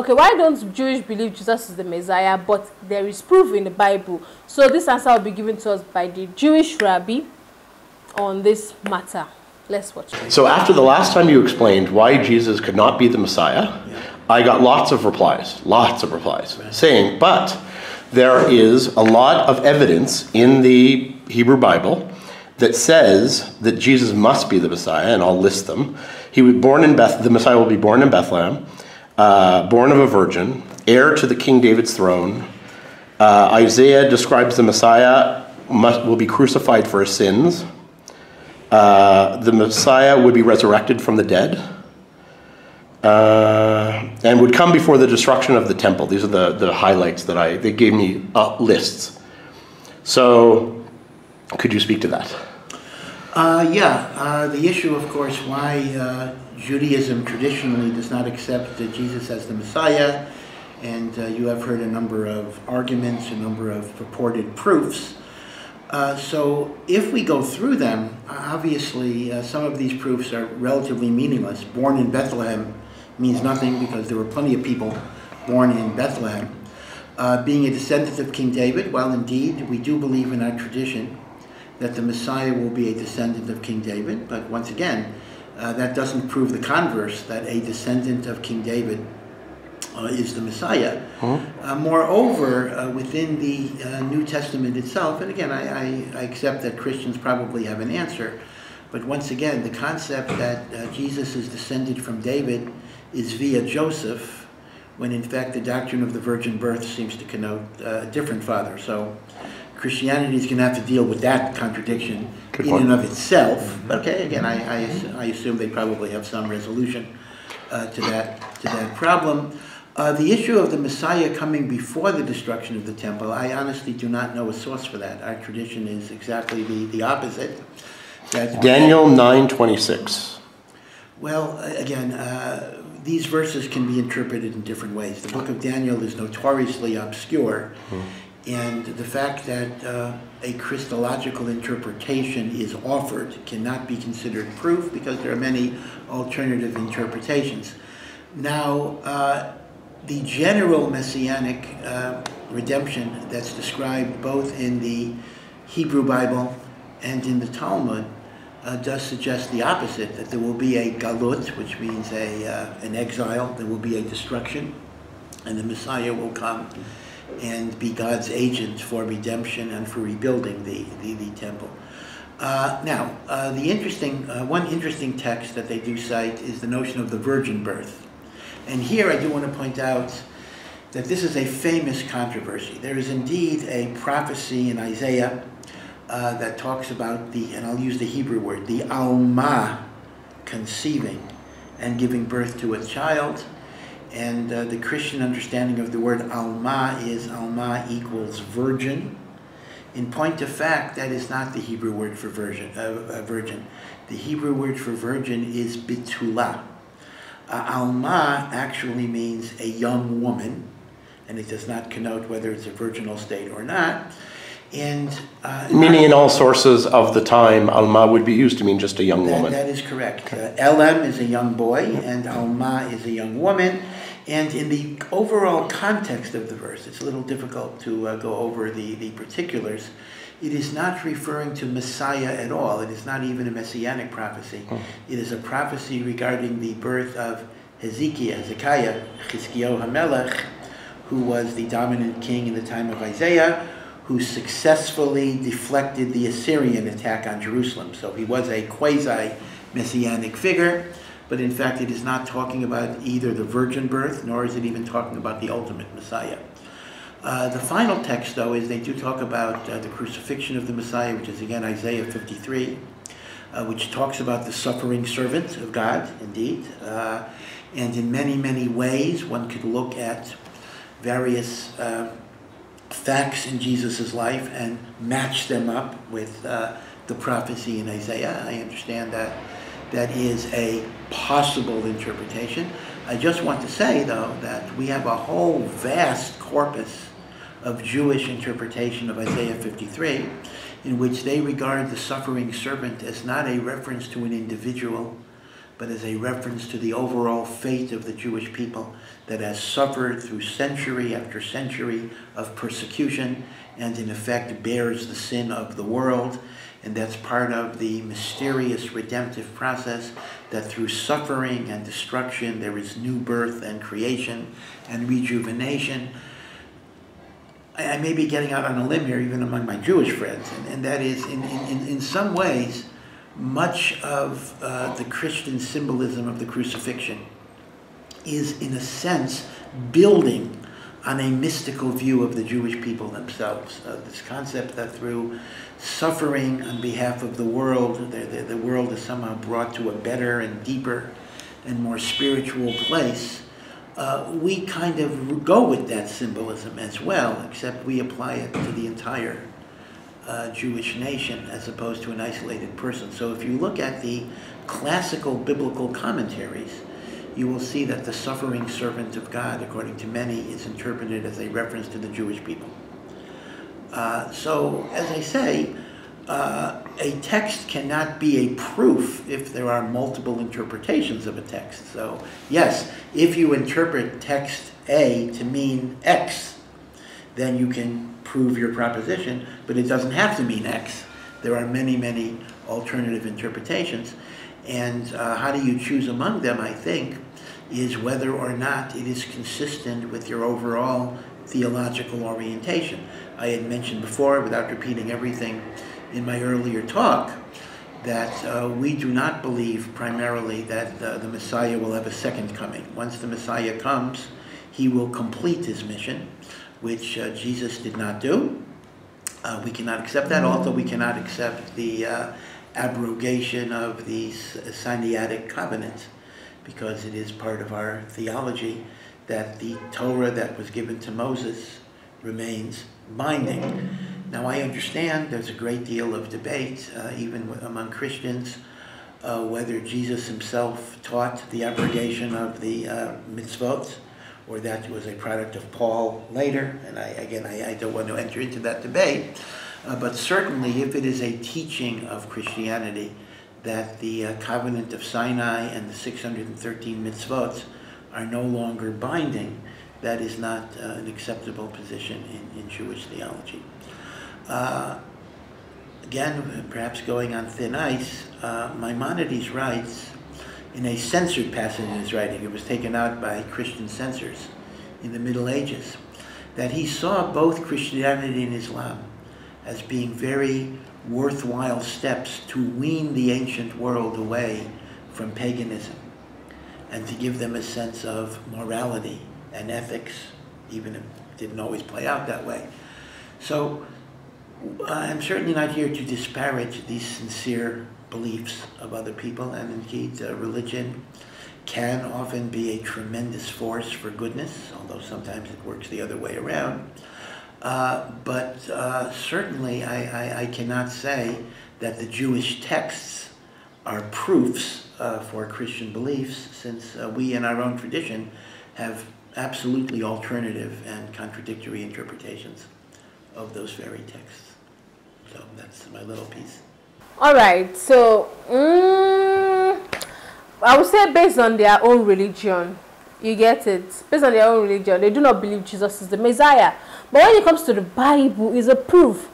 okay, why don't Jewish believe Jesus is the Messiah, but there is proof in the Bible? So this answer will be given to us by the Jewish rabbi on this matter. Let's watch. So after the last time you explained why Jesus could not be the Messiah, I got lots of replies, lots of replies, saying, but there is a lot of evidence in the Hebrew Bible that says that Jesus must be the Messiah, and I'll list them. He was born in Beth. The Messiah will be born in Bethlehem, uh, born of a virgin, heir to the King David's throne. Uh, Isaiah describes the Messiah must, will be crucified for his sins. Uh, the Messiah would be resurrected from the dead. Uh, and would come before the destruction of the temple. These are the, the highlights that I, they gave me uh, lists. So, could you speak to that? Yeah, the issue, of course, why Judaism traditionally does not accept Jesus as the Messiah, and uh, you have heard a number of arguments, a number of purported proofs. Uh, so if we go through them, obviously uh, some of these proofs are relatively meaningless. Born in Bethlehem means nothing because there were plenty of people born in Bethlehem. being a descendant of King David, well, indeed, we do believe in our tradition that the Messiah will be a descendant of King David, but once again, uh, that doesn't prove the converse, that a descendant of King David uh, is the Messiah. Huh? Uh, moreover, uh, within the uh, New Testament itself, and again, I, I, I, accept that Christians probably have an answer, but once again, the concept that uh, Jesus is descended from David is via Joseph, when in fact the doctrine of the virgin birth seems to connote a different father. So Christianity is going to have to deal with that contradiction Good in point. and of itself. But okay, again, I, I, I, assume they probably have some resolution uh, to that to that problem. Uh, the issue of the Messiah coming before the destruction of the temple, I honestly do not know a source for that. Our tradition is exactly the, the opposite. That Daniel nine twenty six. Well, again, uh, these verses can be interpreted in different ways. The book of Daniel is notoriously obscure. Mm. And the fact that uh, a Christological interpretation is offered cannot be considered proof because there are many alternative interpretations. Now, uh, the general messianic uh, redemption that's described both in the Hebrew Bible and in the Talmud uh, does suggest the opposite, that there will be a galut, which means a, uh, an exile, there will be a destruction, and the Messiah will come and be God's agent for redemption and for rebuilding the, the, the temple. Uh, now, uh, the interesting, uh, one interesting text that they do cite is the notion of the virgin birth. And here I do want to point out that this is a famous controversy. There is indeed a prophecy in Isaiah uh, that talks about the, and I'll use the Hebrew word, the Alma conceiving and giving birth to a child. And uh, the Christian understanding of the word Alma is Alma equals virgin. In point of fact, that is not the Hebrew word for virgin. Uh, virgin. The Hebrew word for virgin is Bitula. Uh, Alma actually means a young woman, and it does not connote whether it's a virginal state or not. And uh, meaning in all sources of the time, Alma would be used to mean just a young that, woman. That is correct. Uh, Elem is a young boy, and Alma is a young woman. And in the overall context of the verse, it's a little difficult to uh, go over the, the particulars. It is not referring to Messiah at all. It is not even a messianic prophecy. Oh. It is a prophecy regarding the birth of Hezekiah, Hezekiah, Chizkiyahu HaMelech, who was the dominant king in the time of Isaiah, who successfully deflected the Assyrian attack on Jerusalem. So he was a quasi-messianic figure but in fact it is not talking about either the virgin birth, nor is it even talking about the ultimate Messiah. Uh, the final text, though, is they do talk about uh, the crucifixion of the Messiah, which is again Isaiah 53, uh, which talks about the suffering servant of God, indeed. Uh, and in many, many ways, one could look at various uh, facts in Jesus' life and match them up with uh, the prophecy in Isaiah. I understand that that is a possible interpretation. I just want to say, though, that we have a whole vast corpus of Jewish interpretation of Isaiah 53, in which they regard the suffering servant as not a reference to an individual, but as a reference to the overall fate of the Jewish people that has suffered through century after century of persecution and in effect bears the sin of the world. And that's part of the mysterious redemptive process that through suffering and destruction there is new birth and creation and rejuvenation. I, may be getting out on a limb here, even among my Jewish friends, and, and that is, in, in, in some ways, much of uh, the Christian symbolism of the crucifixion is, in a sense, building on a mystical view of the Jewish people themselves. Uh, this concept that through suffering on behalf of the world, the, the, the, world is somehow brought to a better and deeper and more spiritual place. Uh, we kind of go with that symbolism as well, except we apply it to the entire uh, Jewish nation as opposed to an isolated person. So if you look at the classical biblical commentaries, you will see that the suffering servant of God, according to many, is interpreted as a reference to the Jewish people. Uh, so, as I say, uh, a text cannot be a proof if there are multiple interpretations of a text. So, yes, if you interpret text A to mean X, then you can prove your proposition, but it doesn't have to mean X. There are many, many alternative interpretations. And uh, how do you choose among them, I think, is whether or not it is consistent with your overall theological orientation. I had mentioned before, without repeating everything in my earlier talk, that uh, we do not believe primarily that uh, the Messiah will have a second coming. Once the Messiah comes, he will complete his mission, which uh, Jesus did not do. Uh, we cannot accept that, Also, we cannot accept the uh, abrogation of the Sinaitic covenants because it is part of our theology that the Torah that was given to Moses remains binding. Now, I understand there's a great deal of debate, uh, even among Christians, uh, whether Jesus himself taught the abrogation of the uh, mitzvot or that was a product of Paul later. And I, again, I, I don't want to enter into that debate. Uh, but certainly, if it is a teaching of Christianity that the uh, covenant of Sinai and the 613 mitzvot are no longer binding, that is not uh, an acceptable position in, in Jewish theology. Uh, again, perhaps going on thin ice, uh, Maimonides writes in a censored passage in his writing, it was taken out by Christian censors in the Middle Ages, that he saw both Christianity and Islam as being very worthwhile steps to wean the ancient world away from paganism and to give them a sense of morality and ethics, even if it didn't always play out that way. So I'm certainly not here to disparage these sincere beliefs of other people, and indeed, uh, religion can often be a tremendous force for goodness, although sometimes it works the other way around. Uh, but uh, certainly, I, I, I, cannot say that the Jewish texts are proofs uh, for Christian beliefs, since uh, we in our own tradition have absolutely alternative and contradictory interpretations of those very texts. So that's my little piece. All right, so mm, I would say based on their own religion, you get it, based on their own religion, they do not believe Jesus is the Messiah. But when it comes to the Bible, is a proof.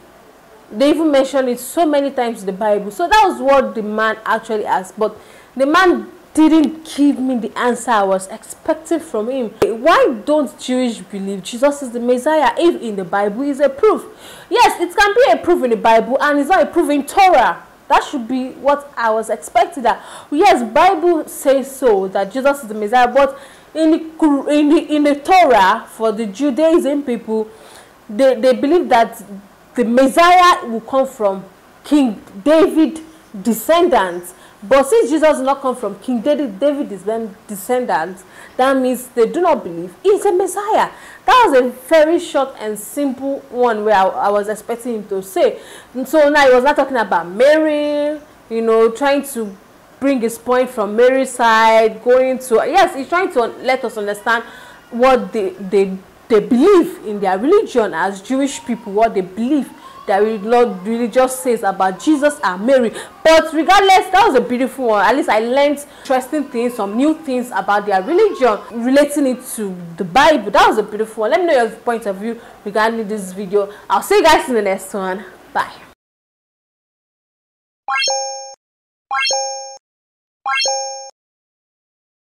They even mention it so many times in the Bible. So that was what the man actually asked. But the man didn't give me the answer I was expecting from him. Why don't Jewish believe Jesus is the Messiah if in the Bible is a proof? Yes, it can be a proof in the Bible and it's not a proof in Torah. That should be what I was expecting. That yes, Bible says so that Jesus is the Messiah, but in the in the, in the Torah for the Judaism people, they, they believe that the Messiah will come from King David descendants. But since Jesus does not come from King David, David is then descendants, that means they do not believe he's a Messiah. That was a very short and simple one where I, I was expecting him to say. And so now he was not talking about Mary, you know, trying to bring his point from Mary's side, going to yes, he's trying to let us understand what they they they believe in their religion as Jewish people, what they believe that we, Lord religious says about Jesus and Mary. But regardless, that was a beautiful one. At least I learned interesting things, some new things about their religion, relating it to the Bible. That was a beautiful one. Let me know your point of view regarding this video. I'll see you guys in the next one. Bye. Thank.